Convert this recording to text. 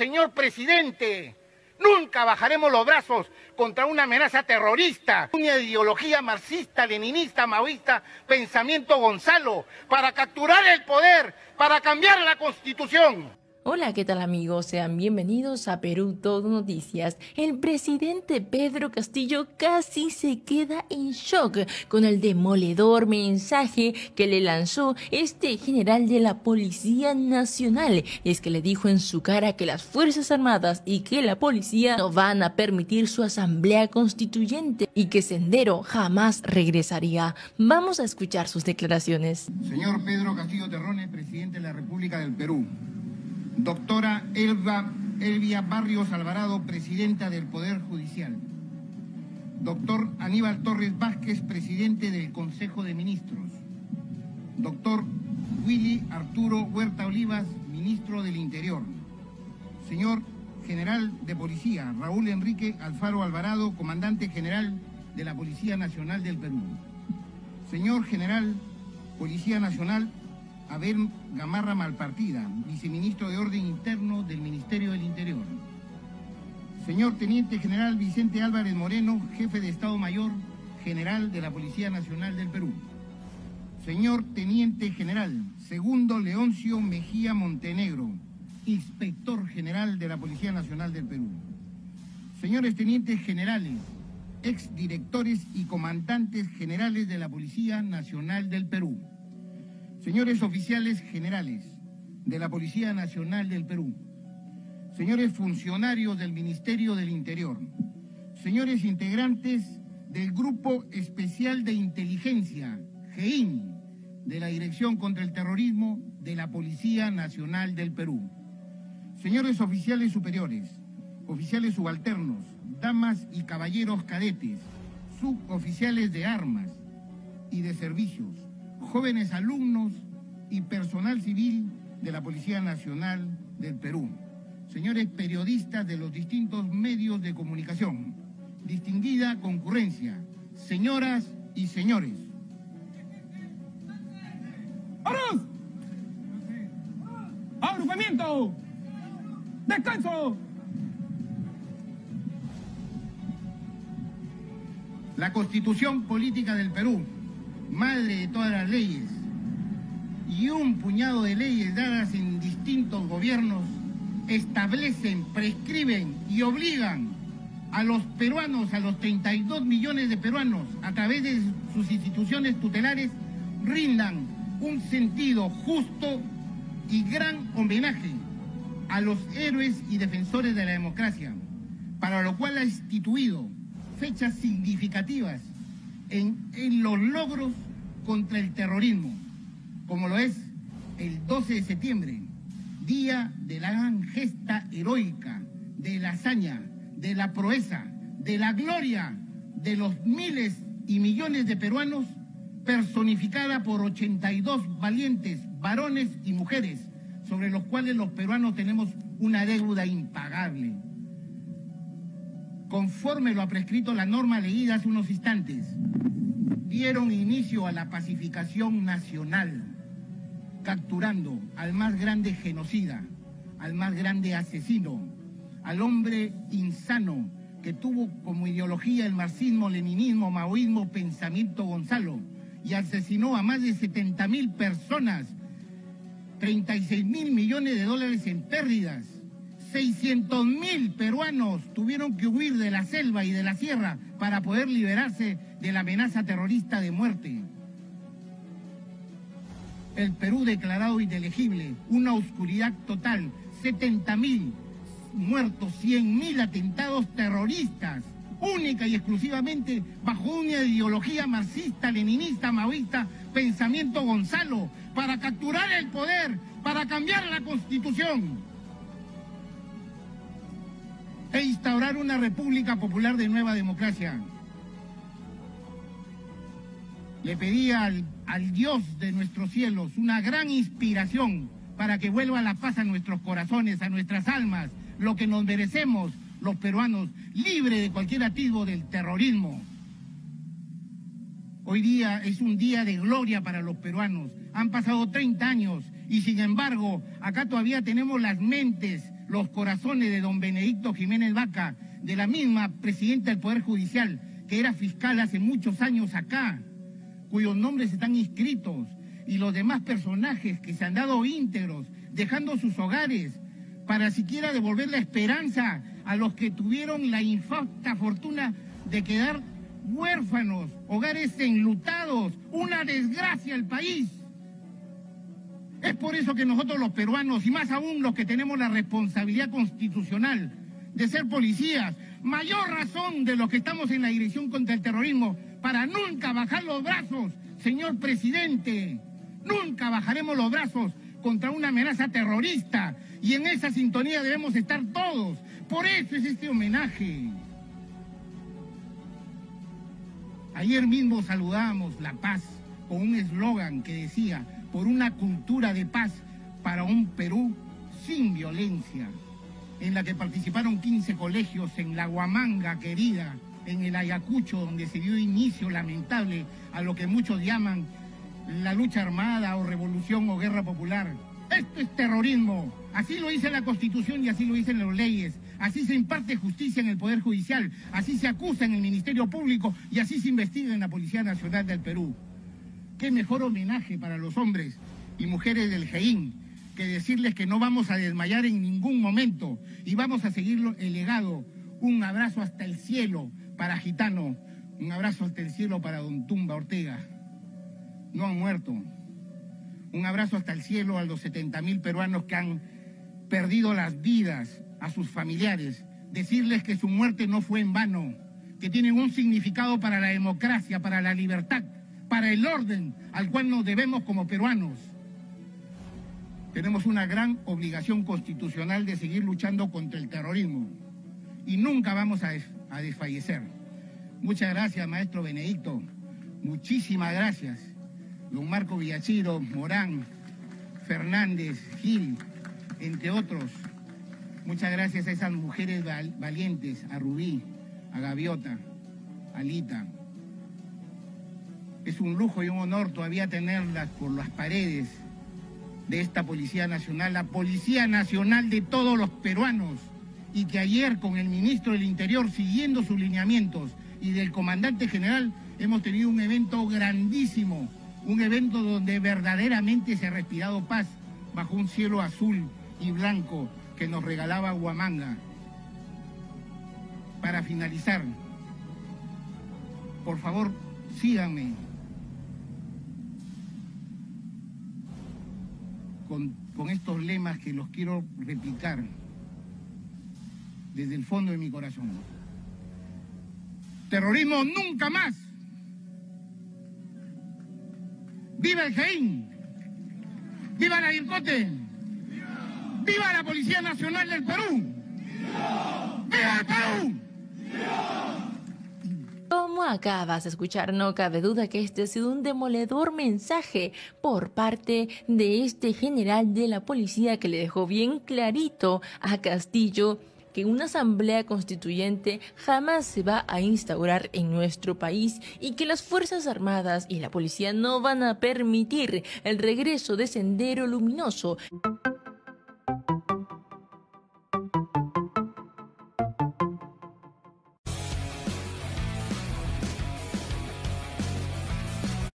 Señor presidente, nunca bajaremos los brazos contra una amenaza terrorista, una ideología marxista, leninista, maoísta, pensamiento Gonzalo, para capturar el poder, para cambiar la constitución. Hola, ¿qué tal amigos? Sean bienvenidos a Perú Todo Noticias. El presidente Pedro Castillo casi se queda en shock con el demoledor mensaje que le lanzó este general de la Policía Nacional. Y es que le dijo en su cara que las Fuerzas Armadas y que la policía no van a permitir su asamblea constituyente y que Sendero jamás regresaría. Vamos a escuchar sus declaraciones. Señor Pedro Castillo Terrones, presidente de la República del Perú. Doctora Elba, Elvia Barrios Alvarado, presidenta del Poder Judicial. Doctor Aníbal Torres Vázquez, presidente del Consejo de Ministros. Doctor Willy Arturo Huerta Olivas, ministro del Interior. Señor General de Policía, Raúl Enrique Alfaro Alvarado, comandante general de la Policía Nacional del Perú. Señor General Policía Nacional Abel Gamarra Malpartida, viceministro de Orden Interno del Ministerio del Interior. Señor Teniente General Vicente Álvarez Moreno, jefe de Estado Mayor General de la Policía Nacional del Perú. Señor Teniente General Segundo Leoncio Mejía Montenegro, Inspector General de la Policía Nacional del Perú. Señores Tenientes Generales, exdirectores y comandantes generales de la Policía Nacional del Perú. Señores oficiales generales de la Policía Nacional del Perú, señores funcionarios del Ministerio del Interior, señores integrantes del Grupo Especial de Inteligencia, GEIN, de la Dirección contra el Terrorismo de la Policía Nacional del Perú, señores oficiales superiores, oficiales subalternos, damas y caballeros cadetes, suboficiales de armas y de servicios, jóvenes alumnos y personal civil de la Policía Nacional del Perú, señores periodistas de los distintos medios de comunicación, distinguida concurrencia, señoras y señores. ¡Vamos! ¡Agrupamiento! ¡Descanso! La Constitución Política del Perú madre de todas las leyes, y un puñado de leyes dadas en distintos gobiernos establecen, prescriben y obligan a los peruanos, a los 32 millones de peruanos, a través de sus instituciones tutelares, rindan un sentido justo y gran homenaje a los héroes y defensores de la democracia, para lo cual ha instituido fechas significativas en, los logros contra el terrorismo, como lo es el 12 de septiembre, día de la gran gesta heroica, de la hazaña, de la proeza, de la gloria de los miles y millones de peruanos, personificada por 82 valientes varones y mujeres, sobre los cuales los peruanos tenemos una deuda impagable. Conforme lo ha prescrito la norma leída hace unos instantes, dieron inicio a la pacificación nacional, capturando al más grande genocida, al más grande asesino, al hombre insano que tuvo como ideología el marxismo, leninismo, maoísmo, pensamiento Gonzalo, y asesinó a más de 70 mil personas, 36 mil millones de dólares en pérdidas, 600 mil peruanos tuvieron que huir de la selva y de la sierra para poder liberarse de la amenaza terrorista de muerte. El Perú declarado inelegible, una oscuridad total, 70 mil muertos, 100 mil atentados terroristas, única y exclusivamente bajo una ideología marxista, leninista, maoísta, pensamiento Gonzalo, para capturar el poder, para cambiar la constitución e instaurar una república popular de nueva democracia. Le pedía al, al, Dios de nuestros cielos una gran inspiración para que vuelva la paz a nuestros corazones, a nuestras almas, lo que nos merecemos los peruanos, libre de cualquier atisbo del terrorismo. Hoy día es un día de gloria para los peruanos. Han pasado 30 años y sin embargo acá todavía tenemos las mentes los corazones de don Benedicto Jiménez Vaca, de la misma presidenta del Poder Judicial, que era fiscal hace muchos años acá, cuyos nombres están inscritos, y los demás personajes que se han dado íntegros, dejando sus hogares, para siquiera devolver la esperanza a los que tuvieron la infausta fortuna de quedar huérfanos, hogares enlutados, una desgracia al país. Es por eso que nosotros los peruanos, y más aún los que tenemos la responsabilidad constitucional de ser policías, mayor razón de los que estamos en la dirección contra el terrorismo, para nunca bajar los brazos, señor presidente. Nunca bajaremos los brazos contra una amenaza terrorista. Y en esa sintonía debemos estar todos. Por eso es este homenaje. Ayer mismo saludamos la paz con un eslogan que decía, por una cultura de paz para un Perú sin violencia, en la que participaron 15 colegios en la Huamanga querida, en el Ayacucho, donde se dio inicio lamentable a lo que muchos llaman la lucha armada o revolución o guerra popular. Esto es terrorismo. Así lo dice la Constitución y así lo dicen las leyes. Así se imparte justicia en el Poder Judicial, así se acusa en el Ministerio Público y así se investiga en la Policía Nacional del Perú. ¿Qué mejor homenaje para los hombres y mujeres del GEIN que decirles que no vamos a desmayar en ningún momento y vamos a seguir el legado? Un abrazo hasta el cielo para Gitano, un abrazo hasta el cielo para Don Tumba Ortega. No han muerto. Un abrazo hasta el cielo a los 70 mil peruanos que han perdido las vidas a sus familiares, decirles que su muerte no fue en vano, que tienen un significado para la democracia, para la libertad, para el orden al cual nos debemos como peruanos. Tenemos una gran obligación constitucional de seguir luchando contra el terrorismo y nunca vamos a, desfallecer. Muchas gracias, maestro Benedicto. Muchísimas gracias. Don Marco Villachiro, Morán, Fernández, Gil, entre otros. Muchas gracias a esas mujeres valientes, a Rubí, a Gaviota, a Lita. Es un lujo y un honor todavía tenerlas por las paredes de esta Policía Nacional, la Policía Nacional de todos los peruanos, y que ayer con el ministro del Interior, siguiendo sus lineamientos, y del comandante general, hemos tenido un evento grandísimo, un evento donde verdaderamente se ha respirado paz bajo un cielo azul y blanco que nos regalaba Huamanga. Para finalizar, por favor, síganme con, estos lemas que los quiero replicar desde el fondo de mi corazón. Terrorismo nunca más. ¡Viva el Jaín! ¡Viva la Ircote! ¡Viva la Policía Nacional del Perú! ¡Viva el Perú! Acabas de escuchar, no cabe duda que este ha sido un demoledor mensaje por parte de este general de la policía que le dejó bien clarito a Castillo que una asamblea constituyente jamás se va a instaurar en nuestro país y que las Fuerzas Armadas y la policía no van a permitir el regreso de Sendero Luminoso.